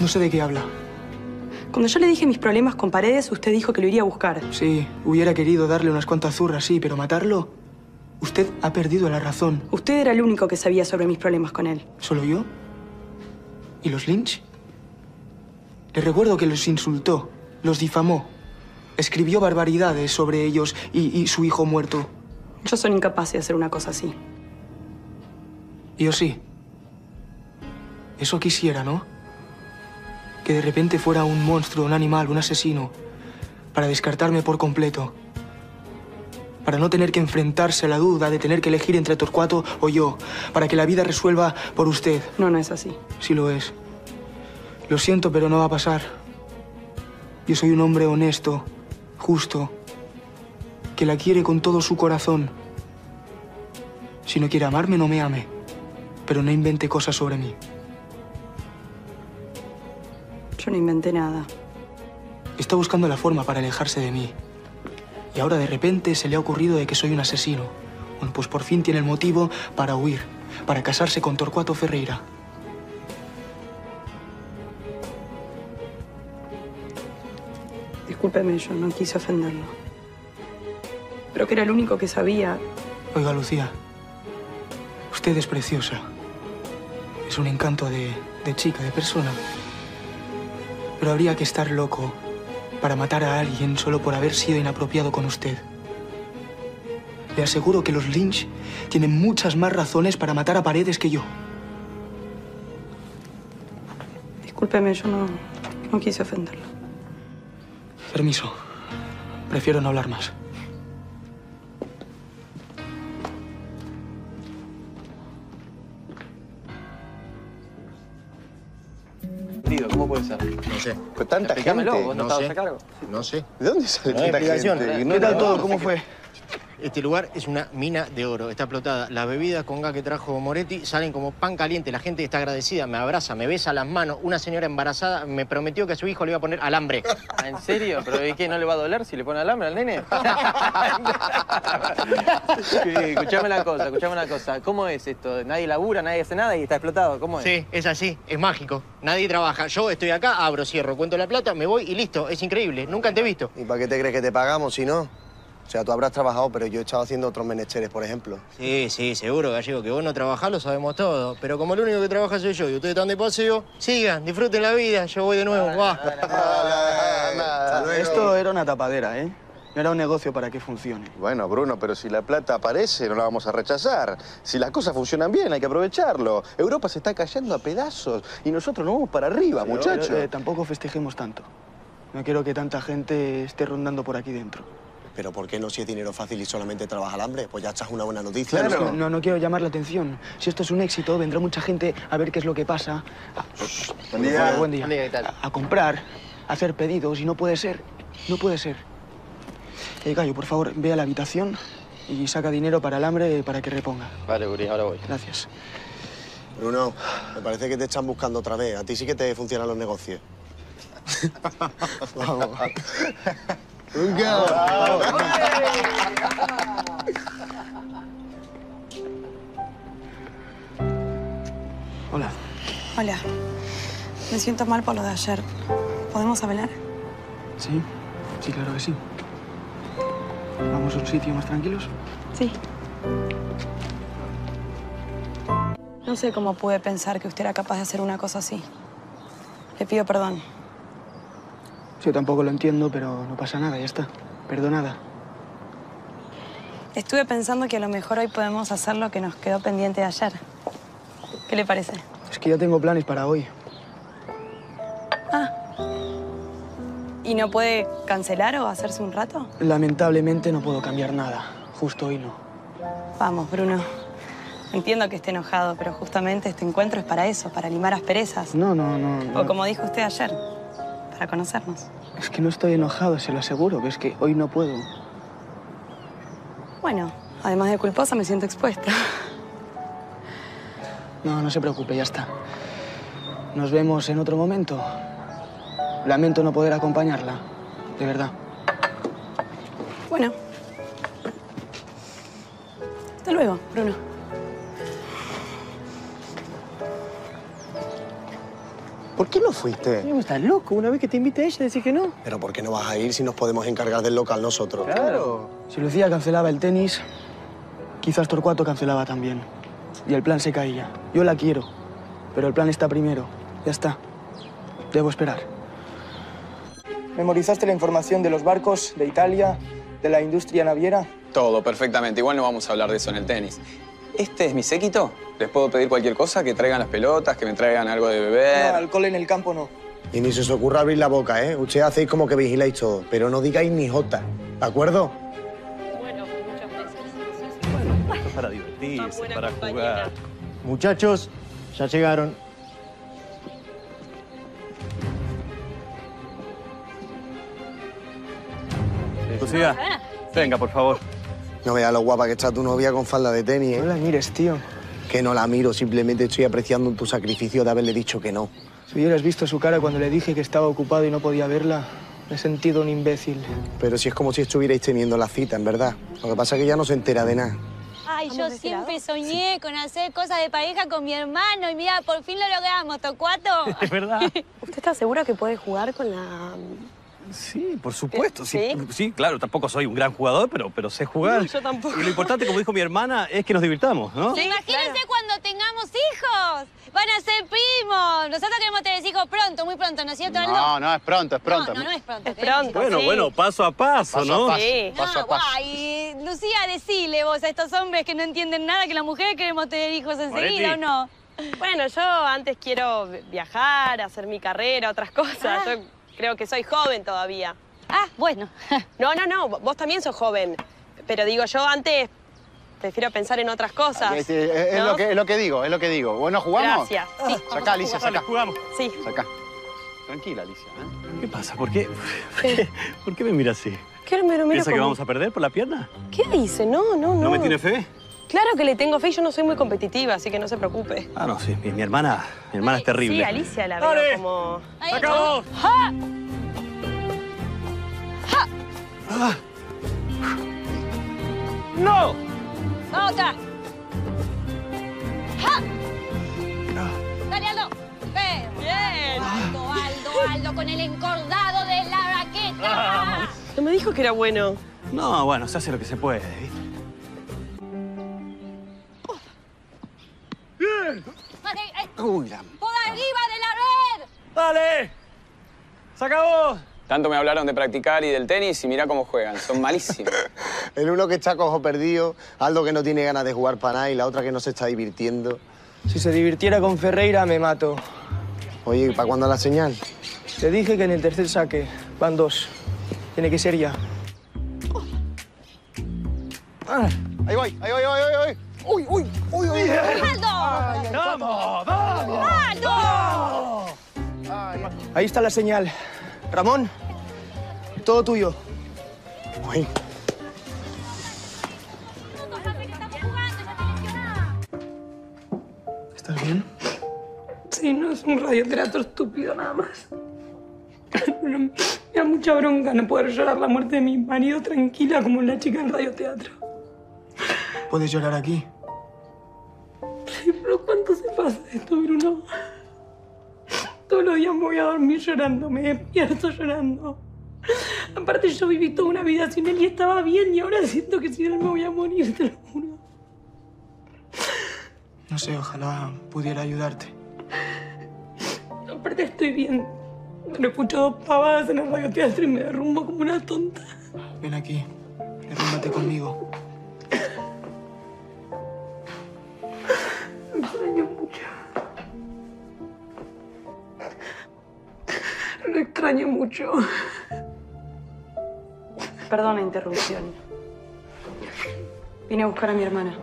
No sé de qué habla. Cuando yo le dije mis problemas con Paredes, usted dijo que lo iría a buscar. Sí, hubiera querido darle unas cuantas zurras, sí, pero matarlo... Usted ha perdido la razón. Usted era el único que sabía sobre mis problemas con él. ¿Solo yo? ¿Y los Lynch? Le recuerdo que los insultó, los difamó, escribió barbaridades sobre ellos y, y su hijo muerto. Yo soy incapaz de hacer una cosa así. Yo sí. Eso quisiera, ¿no? Que de repente fuera un monstruo, un animal, un asesino, para descartarme por completo. Para no tener que enfrentarse a la duda de tener que elegir entre Torcuato o yo. Para que la vida resuelva por usted. No, no es así. Sí lo es. Lo siento, pero no va a pasar. Yo soy un hombre honesto, justo, que la quiere con todo su corazón. Si no quiere amarme, no me ame. Pero no invente cosas sobre mí. Yo no inventé nada. Está buscando la forma para alejarse de mí. Y ahora de repente se le ha ocurrido de que soy un asesino. Bueno, pues por fin tiene el motivo para huir, para casarse con Torcuato Ferreira. Discúlpeme, yo no quise ofenderlo. Pero que era el único que sabía. Oiga, Lucía, usted es preciosa. Es un encanto de, de chica, de persona. Pero habría que estar loco para matar a alguien solo por haber sido inapropiado con usted. Le aseguro que los Lynch tienen muchas más razones para matar a Paredes que yo. Discúlpeme, yo no, no quise ofenderlo. Permiso. Prefiero no hablar más. Puede ser? No sé. Con tanta gente. ¿vos no no estabas sé. a cargo? No sé. ¿De dónde sale tanta gente? ¿Qué tal todo? ¿Cómo fue? Este lugar es una mina de oro, está explotada. Las bebidas con gas que trajo Moretti salen como pan caliente. La gente está agradecida, me abraza, me besa las manos. Una señora embarazada me prometió que a su hijo le iba a poner alambre. ¿En serio? ¿Pero ¿y qué? ¿No le va a doler si le pone alambre al nene? Sí, escuchame una cosa, escuchame una cosa. ¿Cómo es esto? Nadie labura, nadie hace nada y está explotado. ¿Cómo es? Sí, es así, es mágico. Nadie trabaja. Yo estoy acá, abro, cierro, cuento la plata, me voy y listo. Es increíble, nunca te he visto. ¿Y para qué te crees que te pagamos si no? O sea, tú habrás trabajado, pero yo he estado haciendo otros menesteres, por ejemplo. Sí, sí, seguro, Gallego, que vos no trabajás, lo sabemos todo. Pero como el único que trabaja soy yo y ustedes están de paseo, sigan, disfruten la vida, yo voy de nuevo. Va. Esto era una tapadera, ¿eh? No era un negocio para que funcione. Bueno, Bruno, pero si la plata aparece, no la vamos a rechazar. Si las cosas funcionan bien, hay que aprovecharlo. Europa se está cayendo a pedazos y nosotros no vamos para arriba, muchachos. Eh, tampoco festejemos tanto. No quiero que tanta gente esté rondando por aquí dentro. Pero ¿por qué no si es dinero fácil y solamente trabaja al hambre? Pues ya echas una buena noticia. Claro, ¿no? no, no quiero llamar la atención. Si esto es un éxito, vendrá mucha gente a ver qué es lo que pasa. A- Buen día. Hola, buen día. Buen día, ¿qué tal? A, a comprar, a hacer pedidos y no puede ser. No puede ser. Eh, Gallo, por favor, ve a la habitación y saca dinero para el hambre para que reponga. Vale, Guri, ahora voy. Gracias. Bruno, me parece que te están buscando otra vez. A ti sí que te funcionan los negocios. Vamos. Hola. Hola. Me siento mal por lo de ayer. ¿Podemos hablar? ¿Sí? Sí, claro que sí. ¿Vamos a un sitio más tranquilos? Sí. No sé cómo pude pensar que usted era capaz de hacer una cosa así. Le pido perdón. Yo tampoco lo entiendo, pero no pasa nada, ya está. Perdonada. Estuve pensando que a lo mejor hoy podemos hacer lo que nos quedó pendiente de ayer. ¿Qué le parece? Es que ya tengo planes para hoy. Ah. ¿Y no puede cancelar o hacerse un rato? Lamentablemente no puedo cambiar nada. Justo hoy no. Vamos, Bruno. Entiendo que esté enojado, pero justamente este encuentro es para eso, para limar asperezas. No, no, no. no. O como dijo usted ayer, para conocernos. Es que no estoy enojado, se lo aseguro, que es que hoy no puedo. Bueno, además de culposa, me siento expuesta. No, no se preocupe, ya está. Nos vemos en otro momento. Lamento no poder acompañarla, de verdad. Bueno. Hasta luego, Bruno. ¿Por qué no fuiste? ¿Cómo estás loco? Una vez que te invite a ella, decís que no. Pero ¿por qué no vas a ir si nos podemos encargar del local nosotros? Claro. Si Lucía cancelaba el tenis, quizás Torcuato cancelaba también. Y el plan se caía. Yo la quiero, pero el plan está primero. Ya está. Debo esperar. ¿Memorizaste la información de los barcos, de Italia, de la industria naviera? Todo, perfectamente. Igual no vamos a hablar de eso en el tenis. Este es mi séquito. Les puedo pedir cualquier cosa, que traigan las pelotas, que me traigan algo de No, beber. alcohol en el campo no. Y ni se os ocurra abrir la boca, ¿eh? Ustedes hacéis como que vigiláis todo, pero no digáis ni jota, ¿de acuerdo? Para divertirse, para jugar. Muchachos, ya llegaron. Lucía, venga, por favor. No veas lo guapa que está tu novia con falda de tenis, No ¿eh? la mires, tío. Que no la miro, simplemente estoy apreciando tu sacrificio de haberle dicho que no. Si hubieras visto su cara cuando le dije que estaba ocupado y no podía verla, me he sentido un imbécil. Pero si es como si estuvierais teniendo la cita, en verdad. Lo que pasa es que ya no se entera de nada. Ay, yo ¿Vamos de este siempre soñé con hacer cosas de pareja con mi hermano y mira, por fin lo logramos, Tocuato. Es verdad. ¿Usted está segura que puede jugar con la... Sí, por supuesto. Sí, ¿Sí? sí, claro, tampoco soy un gran jugador, pero, pero sé jugar. No, yo tampoco. Y lo importante, como dijo mi hermana, es que nos divirtamos, ¿no? Imagínense cuando tengamos hijos. Van a ser primos. Nosotros queremos tener hijos pronto, muy pronto, ¿no es cierto, Aldo? No, no, es pronto, es pronto. No, no, no es pronto. Es pronto. Bueno, Sí. bueno, paso a paso, Paso a ¿no? paso. Sí. Paso a No, paso. guay. Lucía, decile vos a estos hombres que no entienden nada que las mujeres queremos tener hijos enseguida, ¿o no? Bueno, yo antes quiero viajar, hacer mi carrera, otras cosas. Ah. Yo creo que soy joven todavía. Ah, bueno. No, no, no, vos también sos joven. Pero digo, yo antes prefiero pensar en otras cosas. Es, es- es ¿no? lo que, es lo que digo, es lo que digo. Bueno, ¿jugamos? Gracias. Sí, Sacá, Alicia, sacá. jugamos. sí. Sacá. Tranquila, Alicia. ¿eh? ¿Qué pasa? ¿Por qué? ¿Por qué, ¿Por qué me mira así? ¿Qué me miro ¿Piensa que vamos a perder por la pierna? ¿Qué dice? No, no, no. ¿No me tiene fe? Claro que le tengo fe y yo no soy muy competitiva, así que no se preocupe. Ah, no, sí. Mi, mi hermana, mi hermana es terrible. Sí, Alicia la Dale. veo como... Ahí ¡Saca está. vos! ¡No! Otra. ¡Ja! Dale, Aldo. Bien. Aldo, Aldo, Aldo, con el encordado de la raqueta. No me dijo que era bueno. No, bueno, se hace lo que se puede, ¿viste? Vale, eh, Uy, la... por arriba de la red. ¡Dale! ¡Saca vos! Tanto me hablaron de practicar y del tenis y mirá cómo juegan. Son malísimos. El uno que está cojo perdido, Aldo que no tiene ganas de jugar para nada y la otra que no se está divirtiendo. Si se divirtiera con Ferreira, me mato. Oye, ¿y para cuándo la señal? Te dije que en el tercer saque van dos. Tiene que ser ya. Ahí voy, ahí voy, ahí voy, ahí voy. Uy, uy, uy, uy. Aldo. ¡Vamos, vamos! Aldo. Ahí está la señal. Ramón, todo tuyo. Uy. ¿Estás bien? Sí, no es un radioteatro estúpido nada más. Me da mucha bronca no poder llorar la muerte de mi marido tranquila como la chica en radioteatro. Puedes llorar aquí. Pero ¿cuánto se pasa esto, Bruno? Todos los días me voy a dormir llorando, me despierto llorando. Aparte yo viví toda una vida sin él y estaba bien y ahora siento que sin él me voy a morir, te lo juro. No sé, ojalá pudiera ayudarte. Aparte estoy bien. Pero escucho dos pavadas en el radioteatro y me derrumbo como una tonta. Ven aquí, derrúmbate conmigo. Extraño mucho. Lo extraño mucho. Perdón la interrupción. Vine a buscar a mi hermana.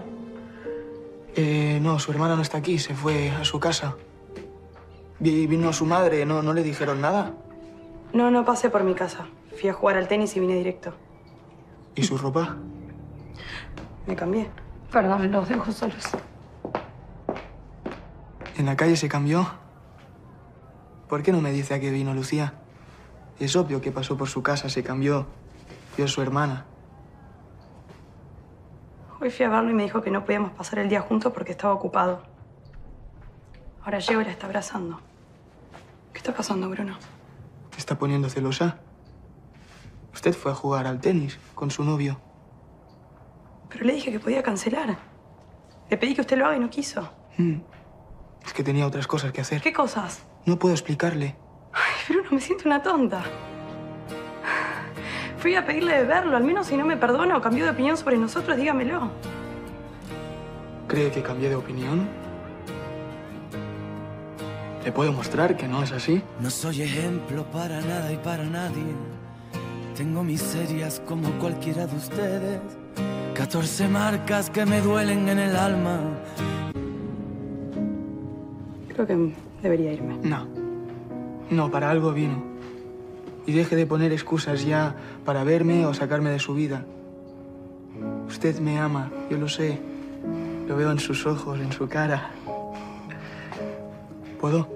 Eh, no, su hermana no está aquí, se fue a su casa. Vi- vino su madre, ¿no, ¿no le dijeron nada? No, no pasé por mi casa. Fui a jugar al tenis y vine directo. ¿Y su ropa? Me cambié. Perdón, los dejo solos. ¿En la calle se cambió? ¿Por qué no me dice a qué vino Lucía? Es obvio que pasó por su casa, se cambió. Vio a su hermana. Hoy fui a verlo y me dijo que no podíamos pasar el día juntos porque estaba ocupado. Ahora llego y la está abrazando. está pasando, Bruno? ¿Está poniendo celosa? Usted fue a jugar al tenis con su novio. Pero le dije que podía cancelar. Le pedí que usted lo haga y no quiso. Mm. Es que tenía otras cosas que hacer. ¿Qué cosas? No puedo explicarle. Ay, Bruno, me siento una tonta. Fui a pedirle de verlo. Al menos si no me perdona o cambió de opinión sobre nosotros, dígamelo. ¿Cree que cambié de opinión? ¿Le puedo mostrar que no es así? No soy ejemplo para nada y para nadie. Tengo miserias como cualquiera de ustedes. 14 marcas que me duelen en el alma. Creo que debería irme. No. No, para algo vino. Y deje de poner excusas ya para verme o sacarme de su vida. Usted me ama, yo lo sé. Lo veo en sus ojos, en su cara. ¿Puedo?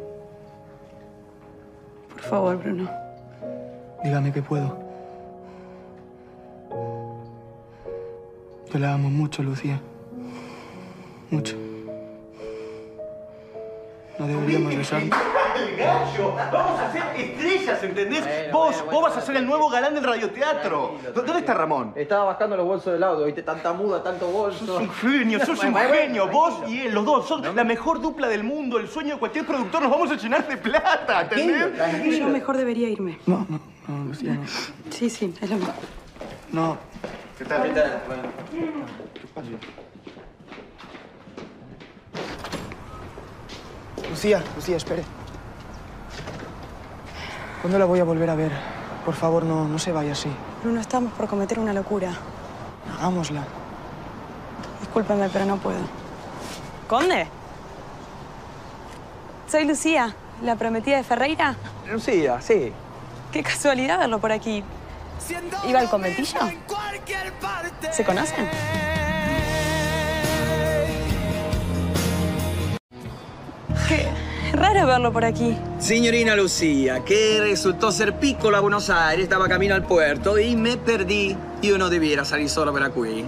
Por favor, Bruno. Dígame que puedo. Yo la amo mucho, Lucía. Mucho. No deberíamos gallo! Vamos a ser estrellas, ¿entendés? vos, vos vas a ser el nuevo galán del radioteatro. ¿Dónde está Ramón? Estaba bajando los bolsos del auto, viste, tanta muda, tanto bolso. Sos un genio, sos un genio. Vos y él, los dos, son la mejor dupla del mundo, el sueño de cualquier productor. Nos vamos a llenar de plata, ¿entendés? Yo mejor debería irme. No, no, no, Lucía, no. Sí, sí, es lo mejor. No. ¿Qué tal? ¿Qué tal? Lucía, Lucía, espere. ¿Cuándo la voy a volver a ver? Por favor, no, no se vaya así. Bruno, estamos por cometer una locura. Hagámosla. Discúlpeme, pero no puedo. ¿Conde? Soy Lucía, la prometida de Ferreira. Lucía, sí. Qué casualidad verlo por aquí. ¿Iba al conventillo? ¿Se conocen? Verlo por aquí. Signorina Lucía, que resultó ser piccola a Buenos Aires, estaba camino al puerto y me perdí. Yo no debiera salir sola por aquí.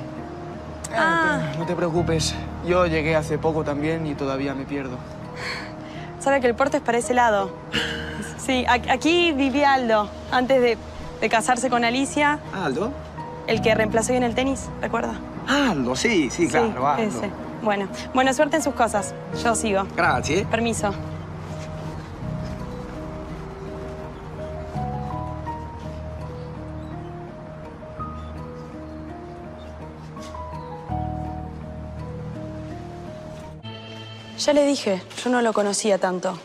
Ah, No te preocupes. Yo llegué hace poco también y todavía me pierdo. sabe que el puerto es para ese lado. Sí, aquí vivía Aldo, antes de, de casarse con Alicia, Aldo. el que reemplazó en el tenis, ¿recuerda? Aldo, sí, sí, claro, Aldo. ese. Bueno, buena suerte en sus cosas. Yo sigo. Gracias. Permiso. Ya le dije, yo no lo conocía tanto.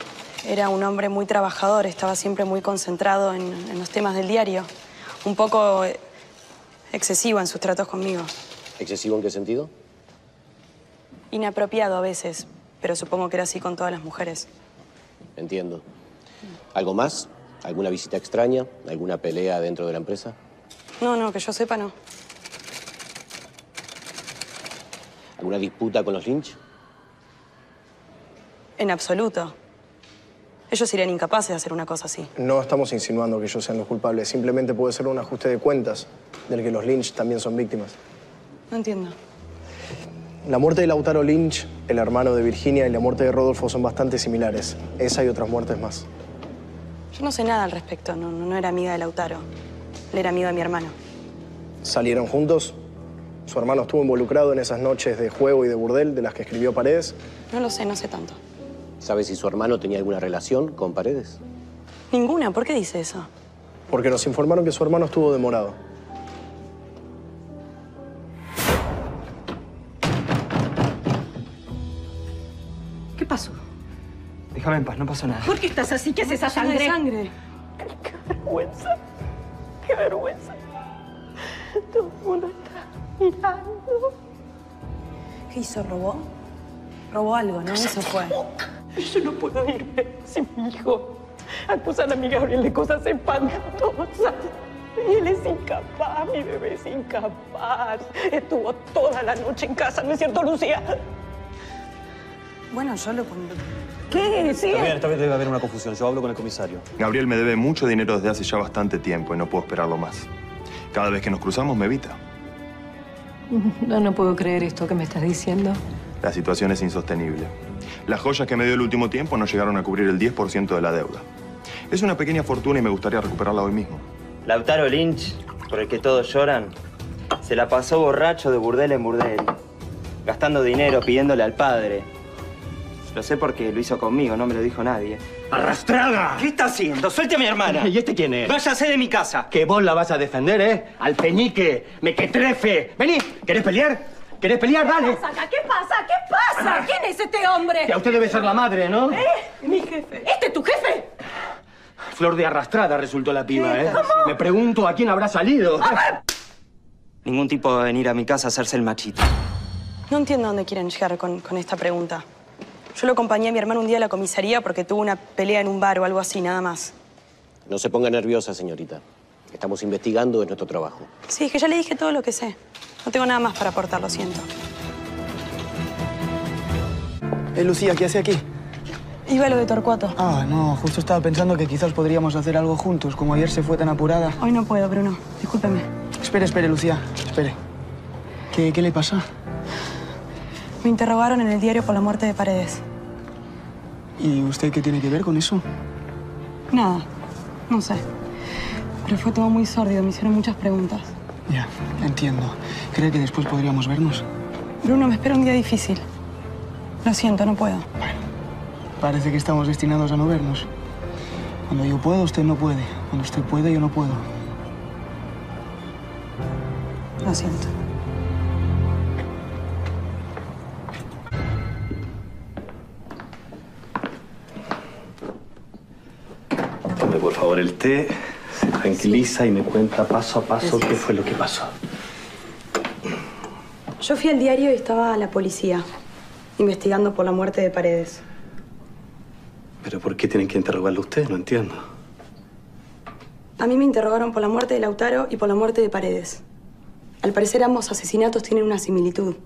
Era un hombre muy trabajador, estaba siempre muy concentrado en, en los temas del diario. Un poco eh, excesivo en sus tratos conmigo. ¿Excesivo en qué sentido? Inapropiado a veces, pero supongo que era así con todas las mujeres. Entiendo. ¿Algo más? ¿Alguna visita extraña? ¿Alguna pelea dentro de la empresa? No, no, que yo sepa, no. ¿Alguna disputa con los Lynch? En absoluto. Ellos serían incapaces de hacer una cosa así. No estamos insinuando que ellos sean los culpables, simplemente puede ser un ajuste de cuentas del que los Lynch también son víctimas. No entiendo. La muerte de Lautaro Lynch, el hermano de Virginia, y la muerte de Rodolfo son bastante similares. Esa y otras muertes más. Yo no sé nada al respecto. No, no, era amiga de Lautaro. Él era amigo de mi hermano. ¿Salieron juntos? ¿Su hermano estuvo involucrado en esas noches de juego y de burdel de las que escribió Paredes? No lo sé, no sé tanto. ¿Sabe si su hermano tenía alguna relación con Paredes? Ninguna. ¿Por qué dice eso? Porque nos informaron que su hermano estuvo demorado. ¿Qué pasó? Déjame en paz, no pasa nada. ¿Por qué estás así? ¿Qué es esa de sangre? sangre. ¡Qué vergüenza! ¡Qué vergüenza! Todo el mundo está mirando. ¿Qué hizo? ¿Robó? Robó algo, ¿no? Eso fue. Yo no puedo irme sin mi hijo. Acusan a mi Gabriel de cosas espantosas. Y él es incapaz, mi bebé es incapaz. Estuvo toda la noche en casa, ¿no es cierto, Lucía? Bueno, yo lo... ¿Qué? Sí. Está bien, esta vez debe haber una confusión. Yo hablo con el comisario. Gabriel me debe mucho dinero desde hace ya bastante tiempo y no puedo esperarlo más. Cada vez que nos cruzamos me evita. No, no puedo creer esto que me estás diciendo. La situación es insostenible. Las joyas que me dio el último tiempo no llegaron a cubrir el 10% de la deuda. Es una pequeña fortuna y me gustaría recuperarla hoy mismo. Lautaro Lynch, por el que todos lloran, se la pasó borracho de burdel en burdel, gastando dinero pidiéndole al padre. Lo sé porque lo hizo conmigo, no me lo dijo nadie. ¡Arrastrada! ¿Qué está haciendo? ¡Suelte a mi hermana! ¿Y este quién es? ¡Váyase de mi casa! Que vos la vas a defender, ¿eh? Al peñique, mequetrefe. Vení, ¿querés pelear? ¿Querés pelear? Dale. ¿Qué pasa? ¿Qué pasa? ¿Qué pasa? ¿Quién es este hombre? Que a usted debe ser la madre, ¿no? ¿Eh? Mi jefe. ¿Este es tu jefe? Flor de arrastrada resultó la piba, ¿eh? ¿Cómo? Me pregunto a quién habrá salido. Ningún tipo va a venir a mi casa a hacerse el machito. No entiendo dónde quieren llegar con, con esta pregunta. Yo lo acompañé a mi hermano un día a la comisaría porque tuvo una pelea en un bar o algo así, nada más. No se ponga nerviosa, señorita. Estamos investigando, es nuestro trabajo. Sí, es que ya le dije todo lo que sé. No tengo nada más para aportar, lo siento. Eh, Lucía, ¿qué hace aquí? Iba a lo de Torcuato. Ah, no, justo estaba pensando que quizás podríamos hacer algo juntos, como ayer se fue tan apurada. Hoy no puedo, Bruno. Discúlpeme. Espere, espere, Lucía, espere. ¿Qué, qué le pasa? Me interrogaron en el diario por la muerte de Paredes. ¿Y usted qué tiene que ver con eso? Nada, no sé. Pero fue todo muy sórdido, me hicieron muchas preguntas. Ya, entiendo. ¿Cree que después podríamos vernos? Bruno, me espera un día difícil. Lo siento, no puedo. Parece que estamos destinados a no vernos. Cuando yo puedo, usted no puede. Cuando usted puede, yo no puedo. Lo siento. Tome por favor el té, tranquiliza y me cuenta paso a paso qué fue lo que pasó. Yo fui al diario y estaba la policía investigando por la muerte de Paredes. ¿Pero por qué tienen que interrogarlo ustedes? No entiendo. A mí me interrogaron por la muerte de Lautaro y por la muerte de Paredes. Al parecer ambos asesinatos tienen una similitud.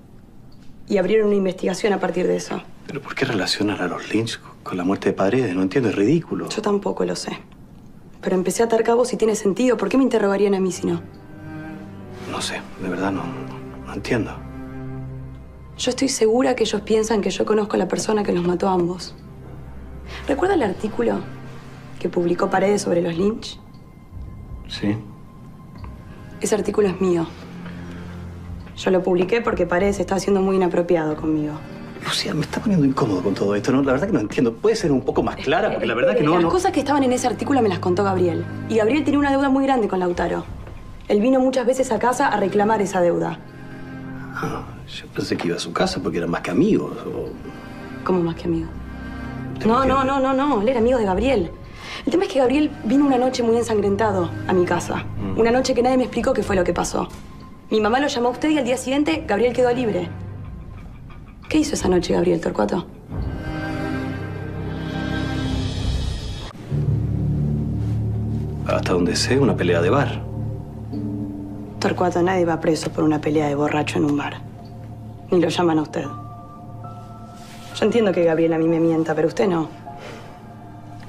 Y abrieron una investigación a partir de eso. ¿Pero por qué relacionan a los Lynch con la muerte de Paredes? No entiendo, es ridículo. Yo tampoco lo sé. Pero empecé a atar cabos y tiene sentido. ¿Por qué me interrogarían a mí si no? No sé, de verdad no, no entiendo. Yo estoy segura que ellos piensan que yo conozco a la persona que los mató a ambos. ¿Recuerda el artículo que publicó Paredes sobre los Lynch? Sí. Ese artículo es mío. Yo lo publiqué porque Paredes estaba siendo muy inapropiado conmigo. Lucía, me está poniendo incómodo con todo esto, ¿no? La verdad que no entiendo. ¿Puede ser un poco más clara? Porque la verdad que no, Las no... cosas que estaban en ese artículo me las contó Gabriel. Y Gabriel tenía una deuda muy grande con Lautaro. Él vino muchas veces a casa a reclamar esa deuda. Ah, yo pensé que iba a su casa porque eran más que amigos. o- ¿Cómo más que amigo? No, no, no, no, no. Él era amigo de Gabriel. El tema es que Gabriel vino una noche muy ensangrentado a mi casa. Mm. Una noche que nadie me explicó qué fue lo que pasó. Mi mamá lo llamó a usted y al día siguiente Gabriel quedó libre. ¿Qué hizo esa noche Gabriel Torcuato? Hasta donde sé, una pelea de bar. Torcuato, nadie va preso por una pelea de borracho en un bar. Ni lo llaman a usted. Yo entiendo que Gabriel a mí me mienta, pero usted no.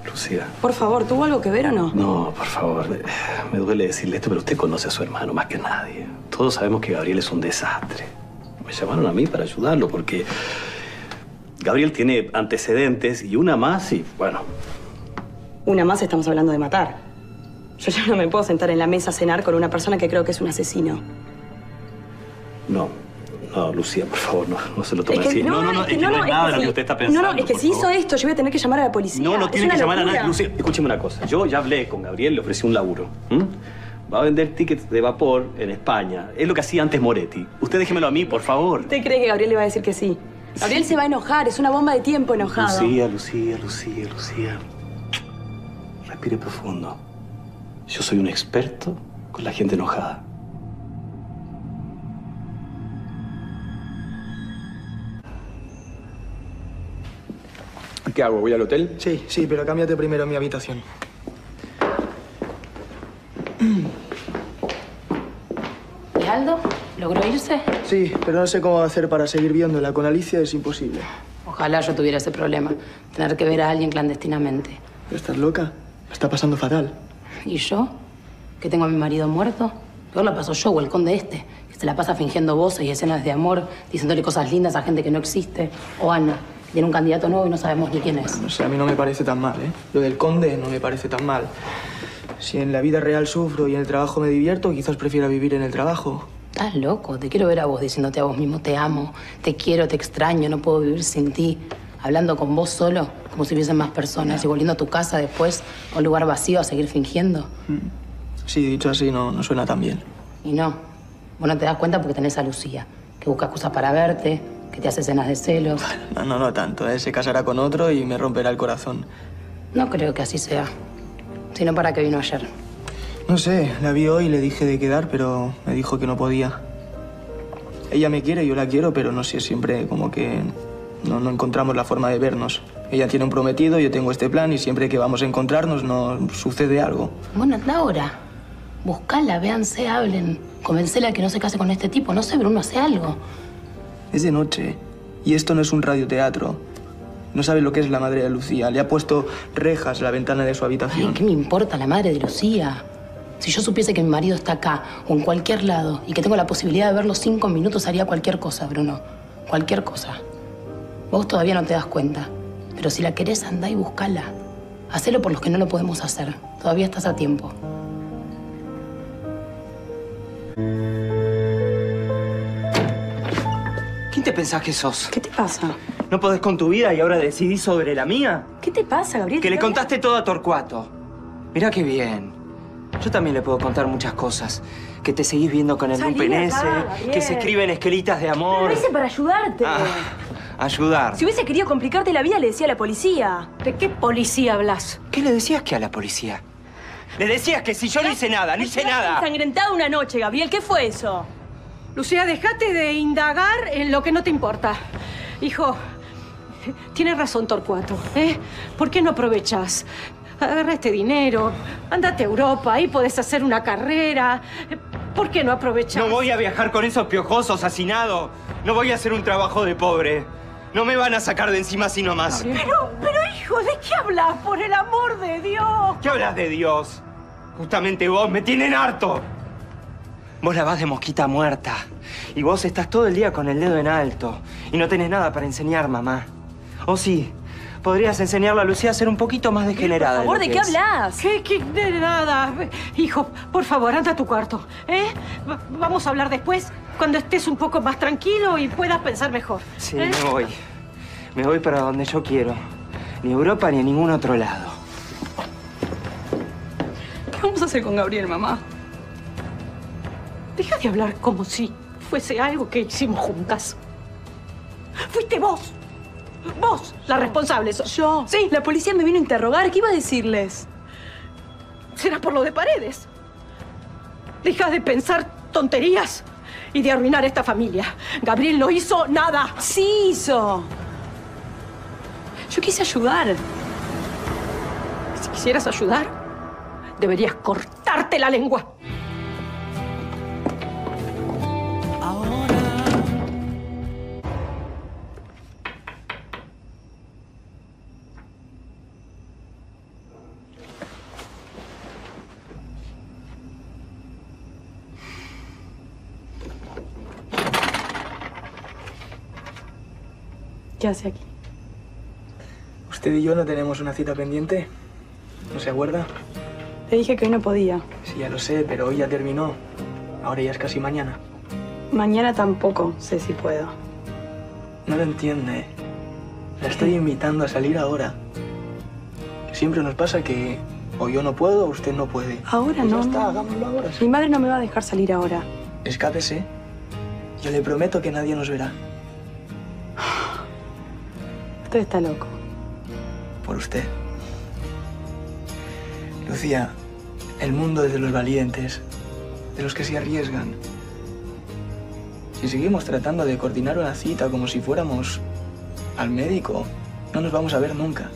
Lucía. Por favor, ¿tuvo algo que ver o no? No, por favor. Me duele decirle esto, pero usted conoce a su hermano más que nadie. Todos sabemos que Gabriel es un desastre. Me llamaron a mí para ayudarlo porque Gabriel tiene antecedentes y una más y, bueno, Una más estamos hablando de matar. Yo ya no me puedo sentar en la mesa a cenar con una persona que creo que es un asesino. no. No, Lucía, por favor, no, no se lo tome Es que así. No, no, no, es que no, es nada de lo que usted está pensando. No, no, es que si hizo esto, yo voy a tener que llamar a la policía. No, no tiene que llamar a nadie. Lucía, escúcheme una cosa. Yo ya hablé con Gabriel, le ofrecí un laburo. Va a vender tickets de vapor en España. Es lo que hacía antes Moretti. Usted déjemelo a mí, por favor. ¿Usted cree que Gabriel le va a decir que sí? Gabriel se va a enojar, es una bomba de tiempo enojado. Lucía, Lucía, Lucía, Lucía. Respire profundo. Yo soy un experto con la gente enojada. ¿Qué hago? ¿Voy al hotel? Sí, sí, pero cámbiate primero en mi habitación. ¿Y Aldo? ¿Logró irse? Sí, pero no sé cómo hacer para seguir viéndola. Con Alicia es imposible. Ojalá yo tuviera ese problema. Tener que ver a alguien clandestinamente. ¿Estás loca? Me está pasando fatal. ¿Y yo? ¿Que tengo a mi marido muerto? Peor la paso yo o el conde este, que se la pasa fingiendo voces y escenas de amor, diciéndole cosas lindas a gente que no existe. O Ana, Que tiene un candidato nuevo y no sabemos ni quién es. No sé, a mí no me parece tan mal, ¿eh? Lo del conde no me parece tan mal. Si en la vida real sufro y en el trabajo me divierto, quizás prefiera vivir en el trabajo. Estás loco. Te quiero ver a vos diciéndote a vos mismo te amo, te quiero, te extraño, no puedo vivir sin ti. Hablando con vos solo, como si hubiesen más personas, y volviendo a tu casa después, a un lugar vacío, a seguir fingiendo. Sí, dicho así, no, no suena tan bien. Y no. Vos no te das cuenta porque tenés a Lucía, que busca excusas para verte, que te hace escenas de celos. No, no, no tanto, ¿eh? Se casará con otro y me romperá el corazón. No creo que así sea. Sino para que vino ayer. No sé, la vi hoy y le dije de quedar, pero me dijo que no podía. Ella me quiere, yo la quiero, pero no sé, siempre como que no, no encontramos la forma de vernos. Ella tiene un prometido, yo tengo este plan y siempre que vamos a encontrarnos nos sucede algo. Bueno, anda ahora. Buscala, véanse, hablen. Convencela que no se case con este tipo. No sé, Bruno, hace algo. Es de noche y esto no es un radioteatro. No sabe lo que es la madre de Lucía. Le ha puesto rejas a la ventana de su habitación. Ay, ¿qué me importa la madre de Lucía? Si yo supiese que mi marido está acá o en cualquier lado y que tengo la posibilidad de verlo cinco minutos, haría cualquier cosa, Bruno. Cualquier cosa. Vos todavía no te das cuenta. Pero si la querés, andá y buscala. Hacelo por los que no lo podemos hacer. Todavía estás a tiempo. ¿Quién te pensás que sos? ¿Qué te pasa? ¿No podés con tu vida y ahora decidís sobre la mía? ¿Qué te pasa, Gabriel? Que le contaste todo a Torcuato. Mirá qué bien. Yo también le puedo contar muchas cosas. Que te seguís viendo con el Lupenese, que se escriben esquelitas de amor. Lo hice para ayudarte. Ah, ayudar. Si hubiese querido complicarte la vida, le decía a la policía. ¿De qué policía hablas? ¿Qué le decías que a la policía? Le decías que si yo no hice nada, no hice nada. Ensangrentado una noche, Gabriel. ¿Qué fue eso? Lucía, déjate de indagar en lo que no te importa. Hijo, tienes razón Torcuato, ¿eh? ¿Por qué no aprovechas? Agarra este dinero, andate a Europa, ahí podés hacer una carrera. ¿Por qué no aprovechas? No voy a viajar con esos piojosos hacinados. No voy a hacer un trabajo de pobre. No me van a sacar de encima así nomás. Pero, pero hijo, ¿de qué hablas? Por el amor de Dios. ¿Qué hablas de Dios? Justamente vos me tienen harto. Vos la vas de mosquita muerta. Y vos estás todo el día con el dedo en alto. Y no tenés nada para enseñar, mamá. O sí, podrías enseñarle a Lucía a ser un poquito más degenerada. Por favor, ¿de qué es. hablas? ¿Qué, qué? De nada. Hijo, por favor, anda a tu cuarto. ¿eh? Va- Vamos a hablar después, cuando estés un poco más tranquilo y puedas pensar mejor. Sí, ¿eh? me voy. Me voy para donde yo quiero. Ni a Europa ni a ningún otro lado. ¿Qué vamos a hacer con Gabriel, mamá? Deja de hablar como si fuese algo que hicimos juntas. Fuiste vos. Vos, la responsable. sos. Yo. Sí. La policía me vino a interrogar. ¿Qué iba a decirles? Será por lo de paredes. Deja de pensar tonterías y de arruinar esta familia. Gabriel no hizo nada. Sí hizo. Yo quise ayudar. Si quisieras ayudar, deberías cortarte la lengua. Hace aquí? ¿Usted y yo no tenemos una cita pendiente? ¿No se acuerda? Te dije que hoy no podía. Sí, ya lo sé, pero hoy ya terminó. Ahora ya es casi mañana. Mañana tampoco sé si puedo. No lo entiende. La estoy invitando a salir ahora. Siempre nos pasa que o yo no puedo o usted no puede. Ahora Pues ya no. está, no. hagámoslo ahora. Mi madre no me va a dejar salir ahora. Escápese. Yo le prometo que nadie nos verá. Usted está loco. Por usted. Lucía, el mundo es de los valientes, de los que se arriesgan. Si seguimos tratando de coordinar una cita como si fuéramos al médico, no nos vamos a ver nunca.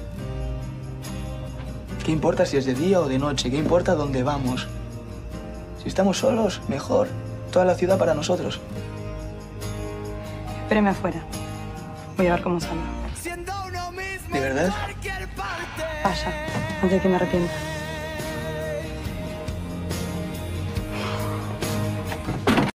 ¿Qué importa si es de día o de noche? ¿Qué importa dónde vamos? Si estamos solos, mejor. Toda la ciudad para nosotros. Espéreme afuera. Voy a ver cómo sale. ¿De verdad? Vaya, antes de que me arrepienta.